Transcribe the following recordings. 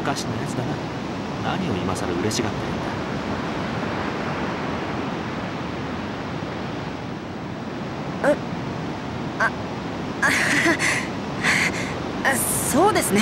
おかしなやつだな。何を今さら嬉しがってるんだ。ああ そうですね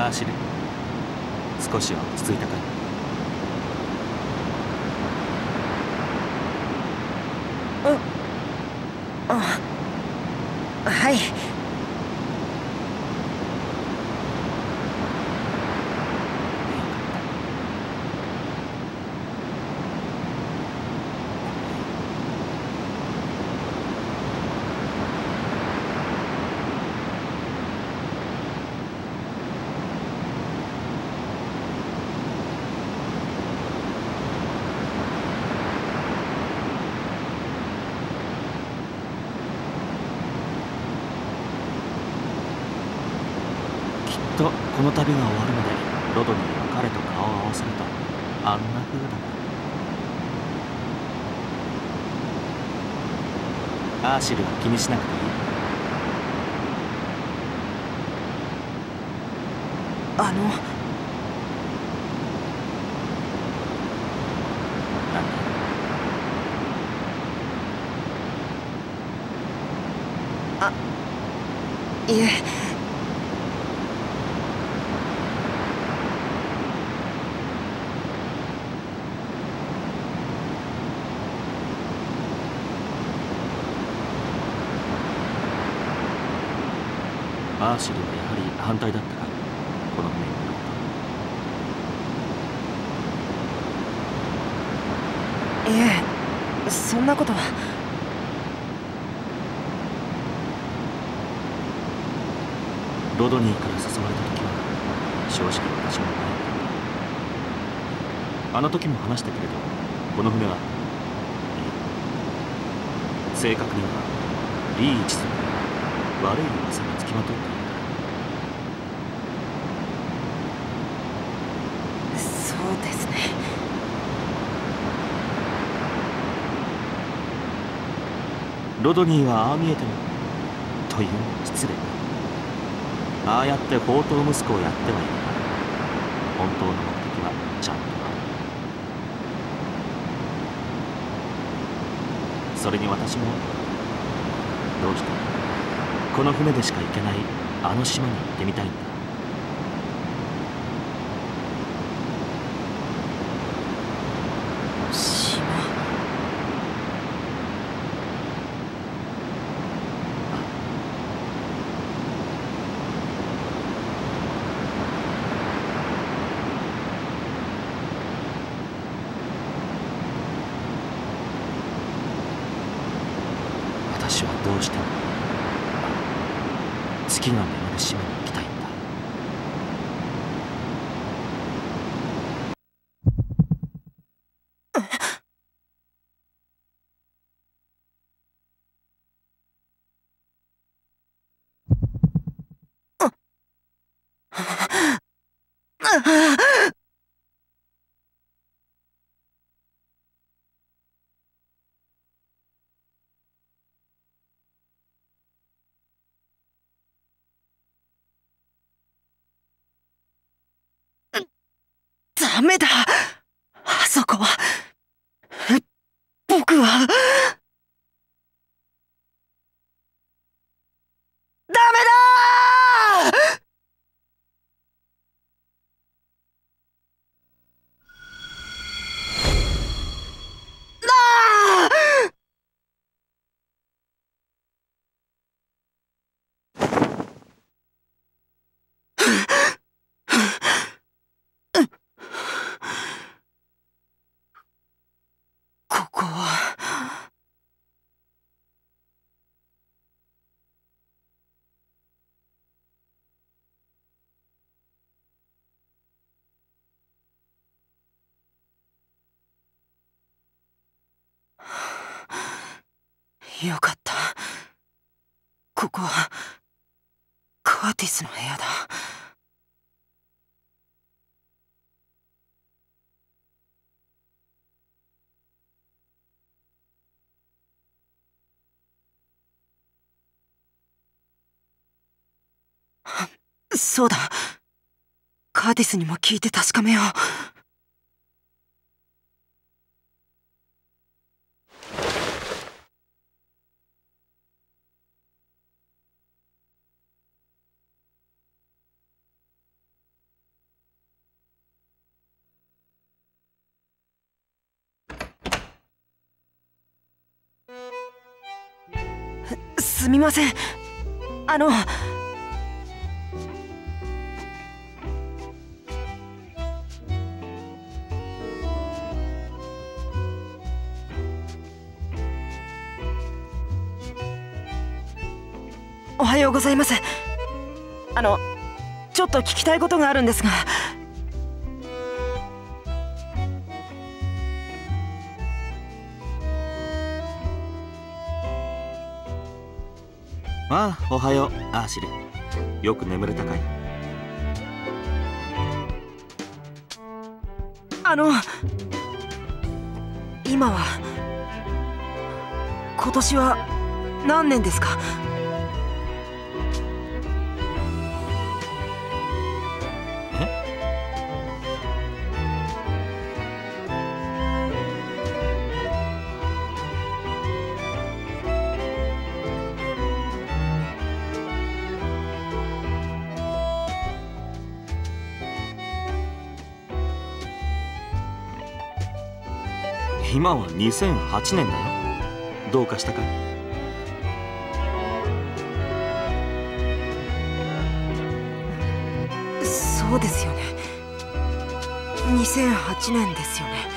アーシル少しは落ち着いたかいうんあはいきっとこの旅が終わるまでロドニーは彼と顔を合わせるとあんな風だな。アーシルは気にしなくていいあのなんだいえアーシルはやはり反対だったかこの船に乗るこいえそんなことは。ロドニーから誘われた時は正直私も迷ったあの時も話したけれどこの船は。いえ正確には。リー一族には悪い噂がつきまとっている。からそうですねロドニーはああ見えてもというのは失礼。だああやって宝刀息子をやってはいるが本当の目的はちゃんとある。それに私も。どうして？この船でしか行けないあの島に行ってみたいんだ島私はどうしてもあ月が眠る島に行きたいんだ。ダメだ。あそこは。僕はダメだなあよかった。ここはカーティスの部屋だ。そうだ。カーティスにも聞いて確かめよう。すみません。あの。おはようございます。あのちょっと聞きたいことがあるんですが。ああおはようアーシル。よく眠れたかい？あの今は今年は何年ですか？今は2008年だよ。どうかしたか？そうですよね。2008年ですよね。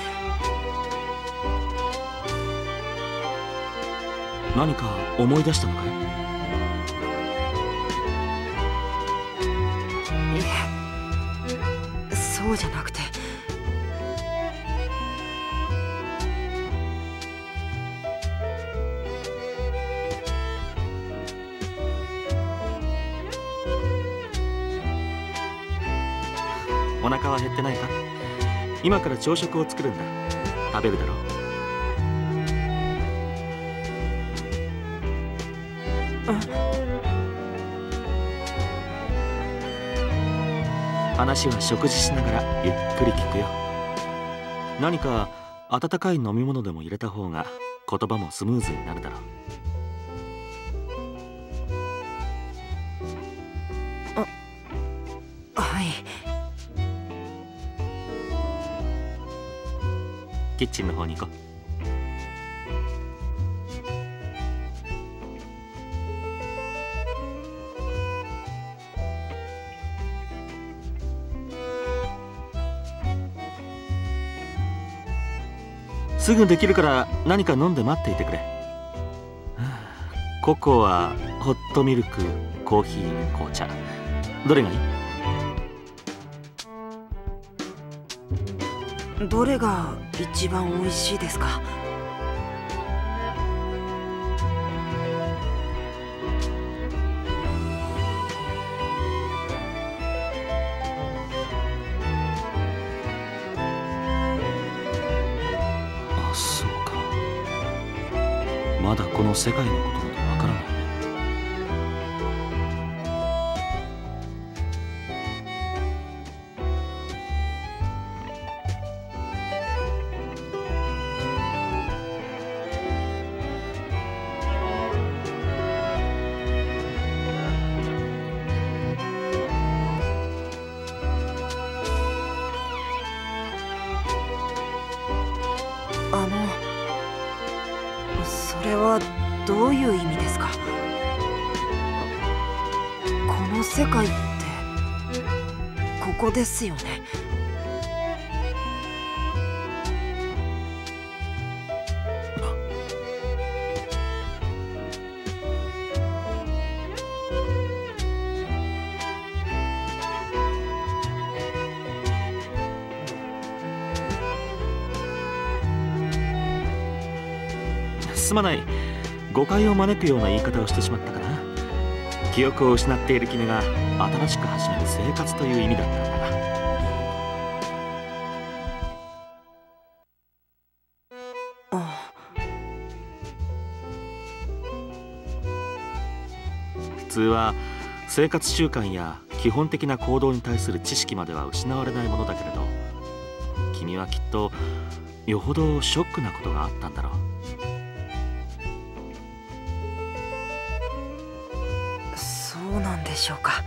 何か思い出したのかい？いえ。そうじゃなくて今から朝食を作るんだ。食べるだろ話は食事しながらゆっくり聞くよ。何か温かい飲み物でも入れた方が言葉もスムーズになるだろう。キッチンの方に行こう。すぐできるから何か飲んで待っていてくれ。ココアホットミルクコーヒー紅茶。どれがいい？どれが一番美味しいですか？あそうか。まだこの世界のことですよね。すまない。誤解を招くような言い方をしてしまったかな。記憶を失っている君が新しく始める生活という意味だった。通は生活習慣や基本的な行動に対する知識までは失われないものだけれど君はきっとよほどショックなことがあったんだろう。そうなんでしょうか。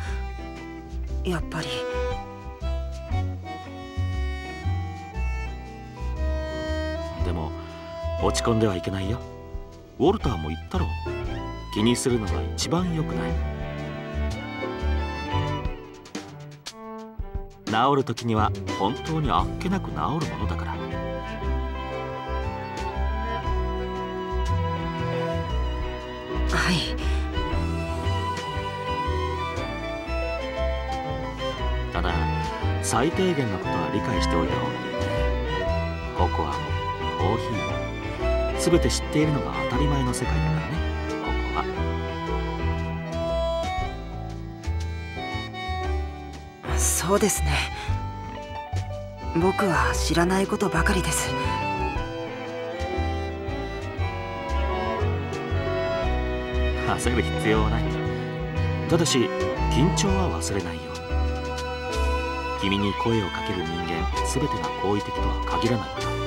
やっぱり。でも落ち込んではいけないよ。ウォルターも言ったろ気にするのが一番良くない。治る時には本当にあっけなく治るものだから。はい。ただ最低限のことは理解しておいた方がいい。ねココアもコーヒー。も全て知っているのが当たり前の世界だからねは。そうですね。僕は知らないことばかりです。焦る必要はない。ただし緊張は忘れないよ君に声をかける人間全てが好意的とは限らない。からだ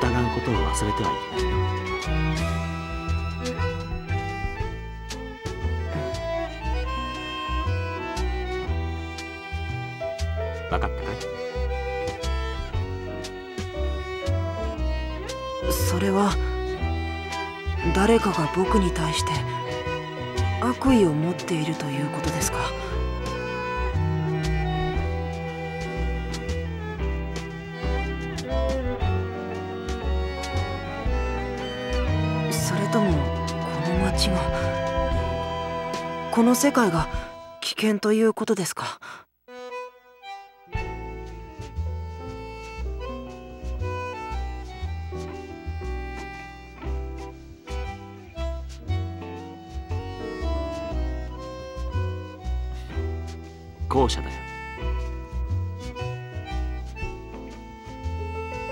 疑うことを忘れてはいけない。よ分かったかい？それは誰かが僕に対して悪意を持っているということですか？の世界が危険ということですか？後者だよ。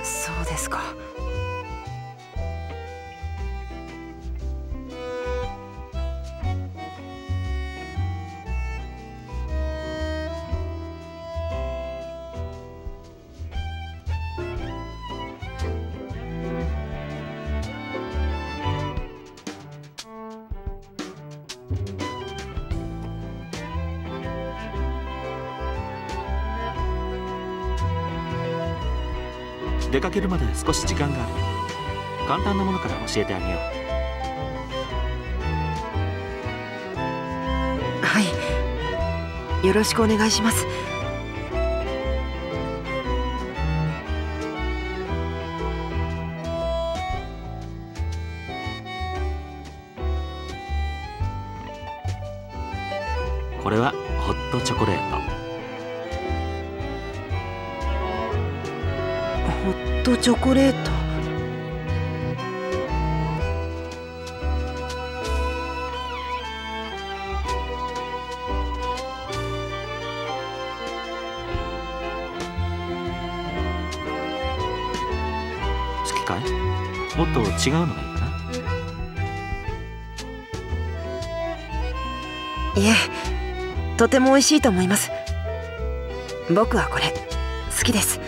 そうですかけるまで少し時間がある。簡単なものから教えてあげよう。はい。よろしくお願いします。コレート。好きかい？もっと違うのがいいかな？いえとても美味しいと思います。僕はこれ好きです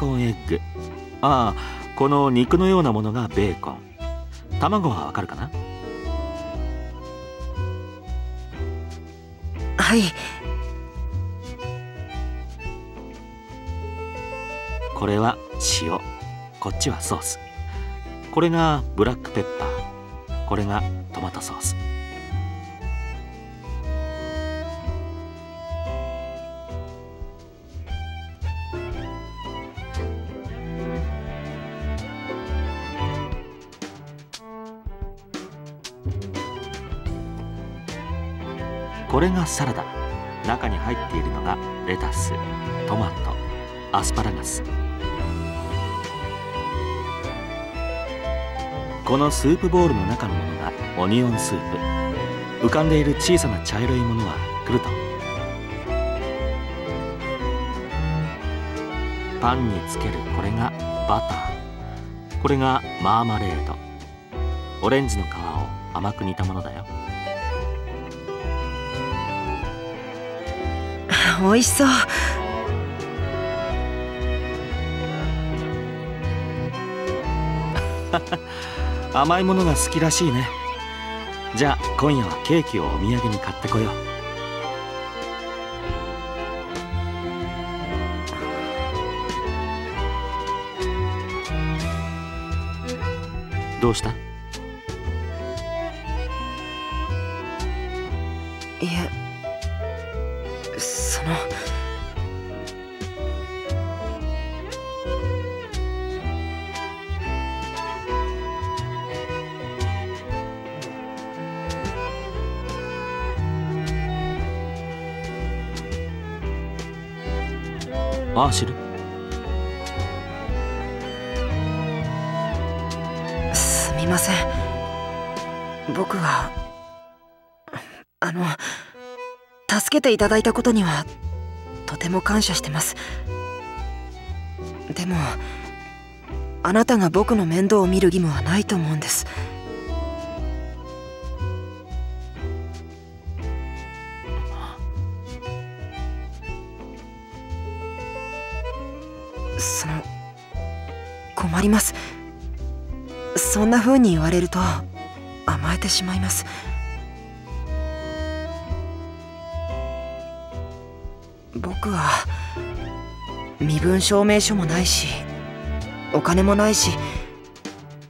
コンエッグ。ああこの肉のようなものがベーコン。卵はわかるかな？はい。これは塩。こっちはソース。これがブラックペッパー。これがトマトソースこれがサラダ。中に入っているのがレタストマトアスパラガス。このスープボウルの中のものがオニオンスープ。浮かんでいる小さな茶色いものはクルトン。パンにつけるこれがバター。これがマーマレード。オレンジの皮を甘く煮たものだよ。美味しそう。甘いものが好きらしいね。じゃあ今夜はケーキをお土産に買ってこよう。どうした？いえアーシルすみません。僕はあの助けていただいたことにはとても感謝してます。でもあなたが僕の面倒を見る義務はないと思うんです。困ります。そんな風に言われると甘えてしまいます。僕は身分証明書もないしお金もないし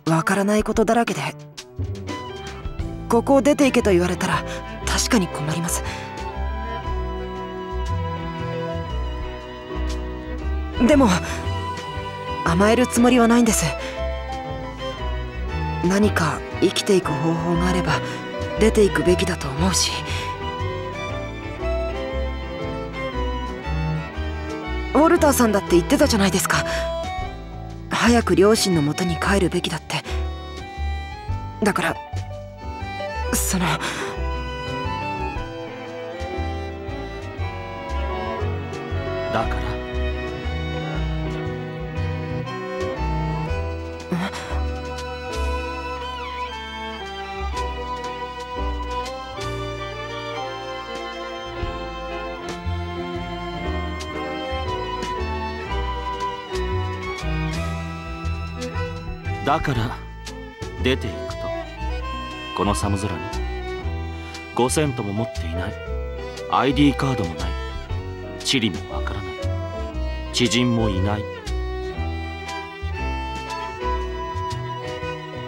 わからないことだらけでここを出て行けと言われたら確かに困ります。でも甘えるつもりはないんです。何か生きていく方法があれば出ていくべきだと思うし。ウォルターさんだって言ってたじゃないですか。早く両親の元に帰るべきだって。だからそのだからだから出ていくと。この寒空に。5セントも持っていない。ID カードもない。地理もわからない。知人もいない。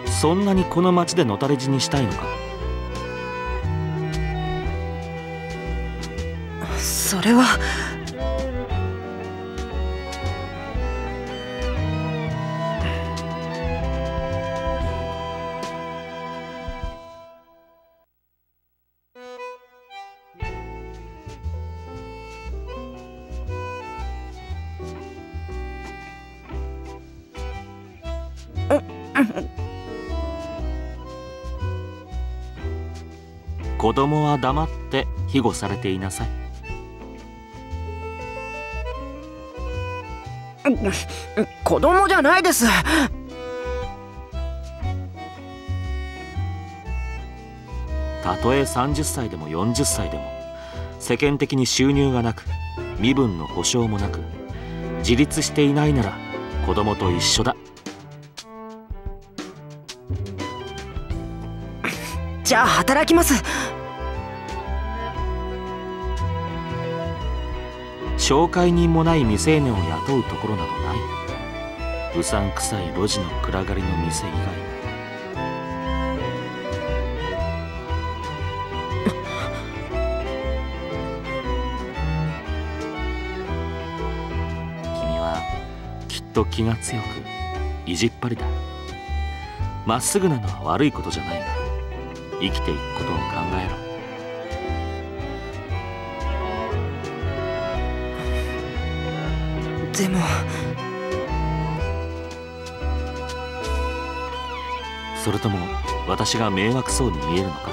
そんなにこの町でのたれ死にしたいのか？それは庇護されていなさい。子供じゃないです。たとえ30歳でも40歳でも世間的に収入がなく身分の保証もなく自立していないなら子供と一緒だ。じゃあ働きます紹介人もない未成年を雇うところなどない。うさんくさい路地の暗がりの店以外。君はきっと気が強く意地っ張りだ。まっすぐなのは悪いことじゃないが生きていくことを考えろ。でも。それとも私が迷惑そうに見えるのか？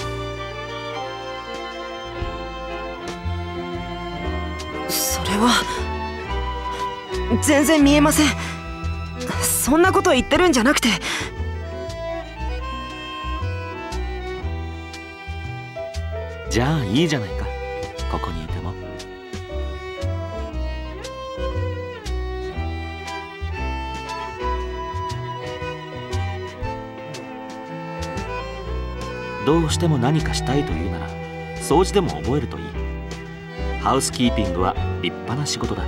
それは全然見えません。そんなこと言ってるんじゃなくて。じゃあいいじゃないか。ここにどうしても何かしたいというなら掃除でも覚えるといい。ハウスキーピングは立派な仕事だ。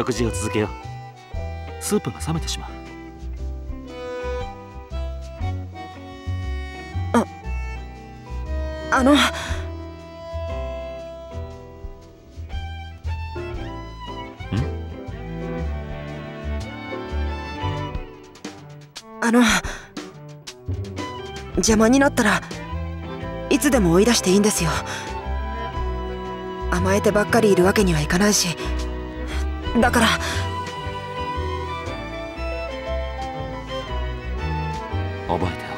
食事を続けよう。スープが冷めてしまう。あの。あの。邪魔になったらいつでも追い出していいんですよ。甘えてばっかりいるわけにはいかないしだから。覚えて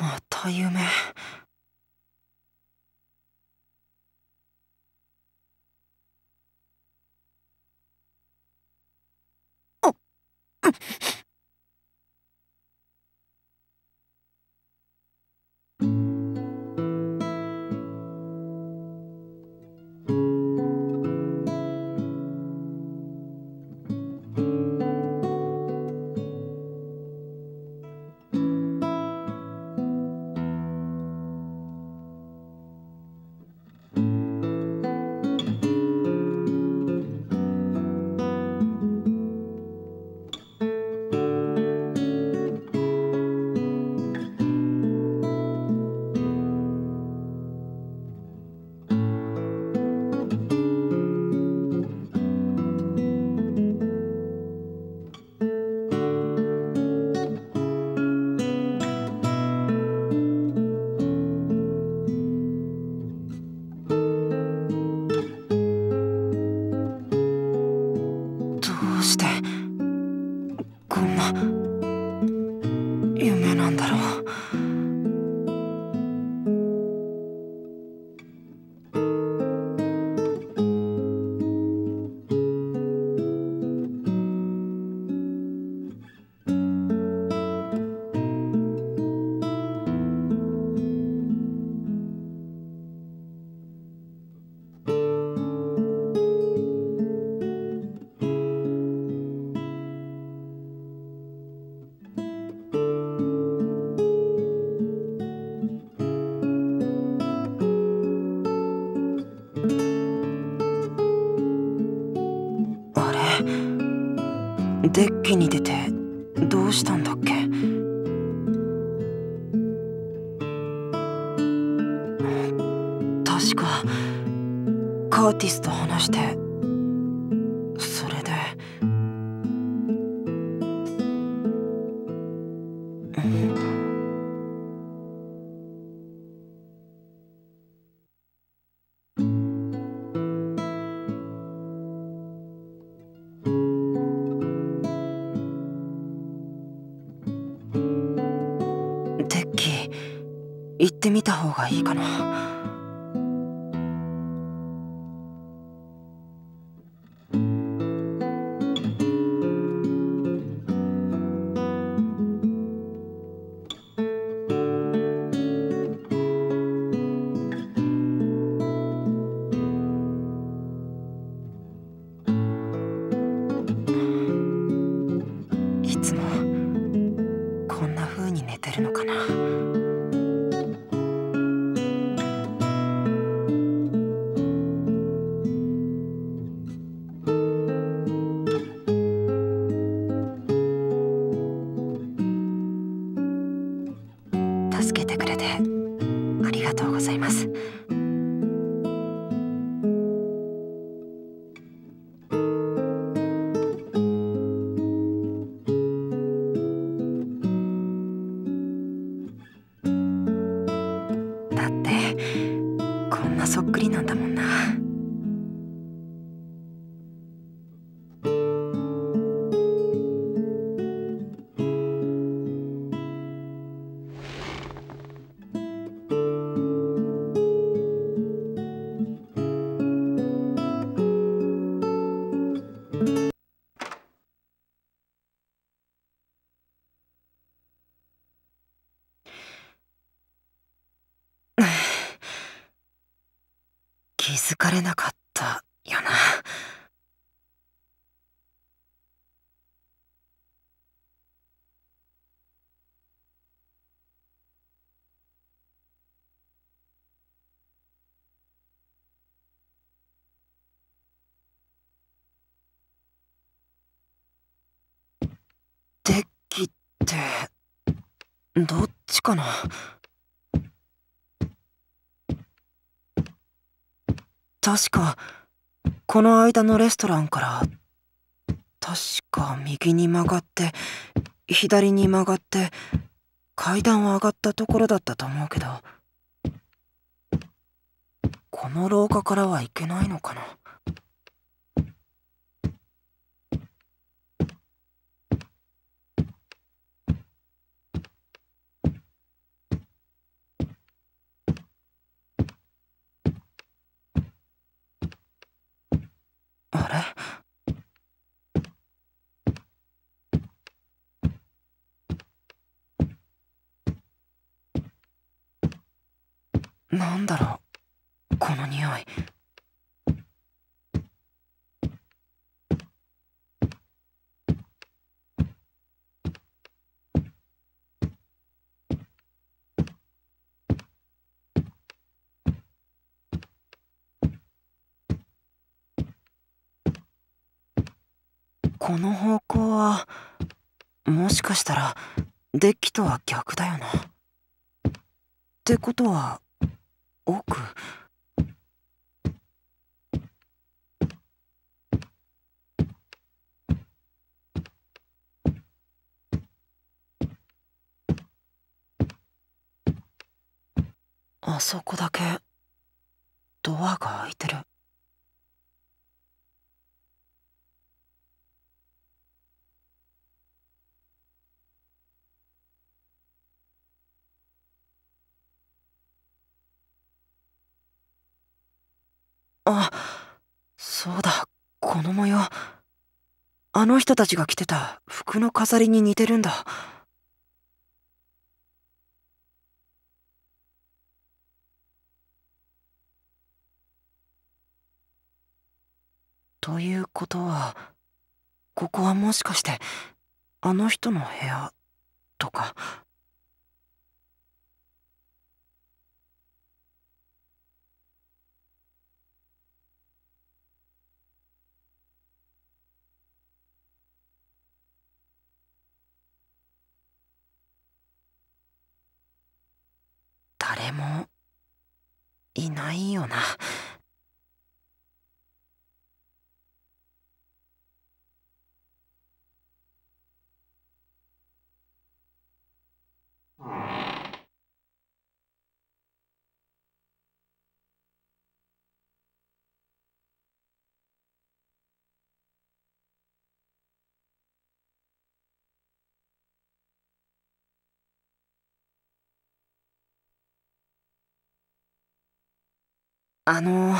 また夢。カーティスと話して。それで。うん。デッキ行ってみた方がいいかなとうございます。ってどっちかな？確かこの間のレストランから確か右に曲がって左に曲がって階段を上がったところだったと思うけどこの廊下からは行けないのかな？あれ？なんだろう？この匂い。この方向はもしかしたらデッキとは逆だよな。ってことは奥？あそこだけドアが開いてる。あそうだ。この模様。あの人たちが着てた服の飾りに似てるんだ。ということはここはもしかしてあの人の部屋とか？誰もいないよな。あの、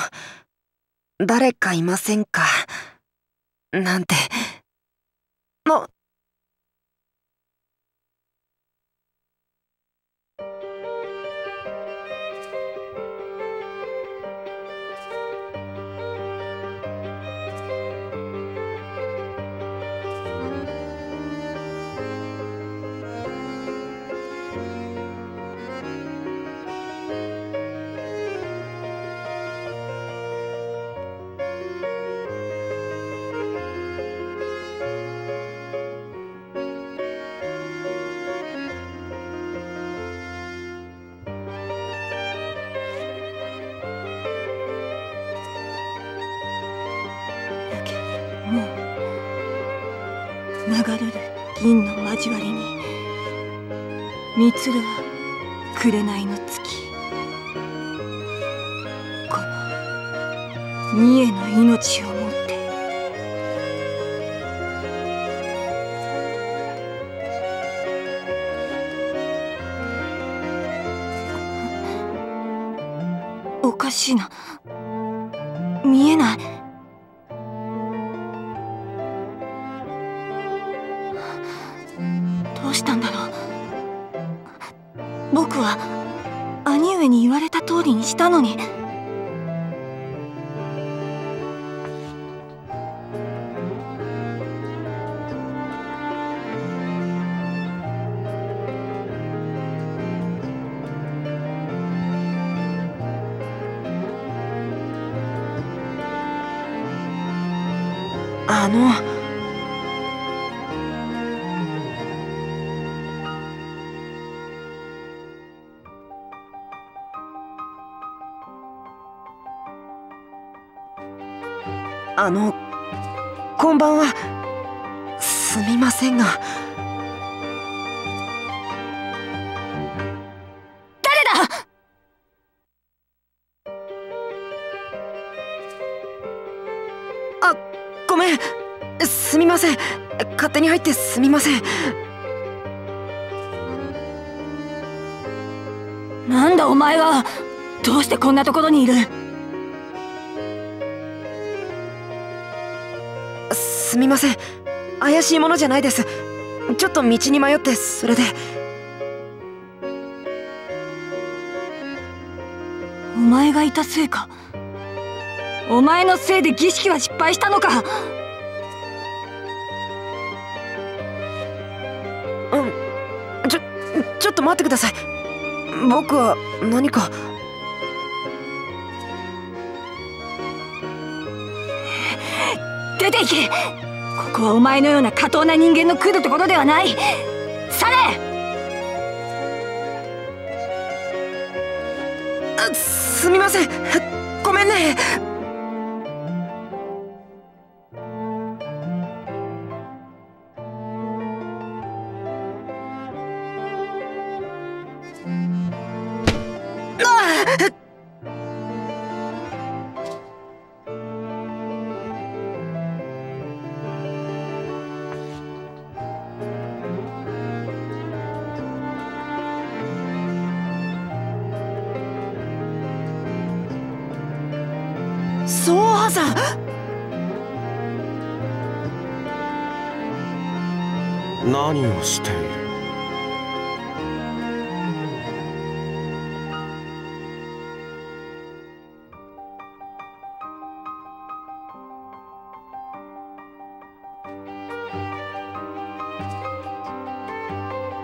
誰かいませんか？なんて。の満るは紅の月。この三重の命をもって。おかしいな。見えない。あの。あの、こんばんは。すみませんが。てすみません。なんだお前は。どうしてこんなところにいる？すみません。怪しいものじゃないです。ちょっと道に迷ってそれで。お前がいたせいか？お前のせいで儀式は失敗したのか？待ってください。僕は何か。出て行け。ここはお前のような下等な人間の来るところではない。去れ。すみません。ごめんね。している。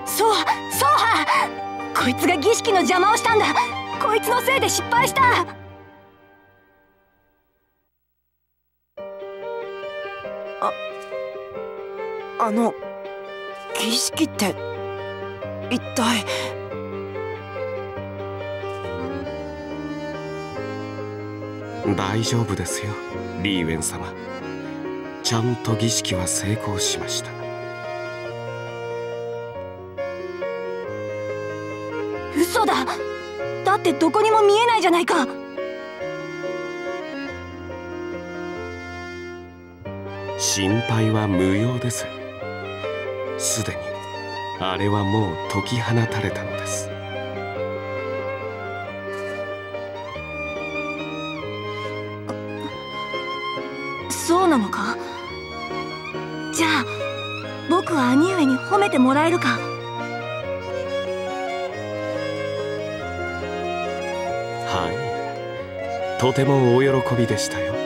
そうそうはこいつが儀式の邪魔をしたんだ。こいつのせいで失敗した。あの識って一体？大丈夫ですよリーウェン様。ちゃんと儀式は成功しました。嘘だ。だってどこにも見えないじゃないか。心配は無用です。すでにあれはもう解き放たれたのです。そうなのか？じゃあ僕は兄上に褒めてもらえるか？はい。とてもお喜びでしたよよ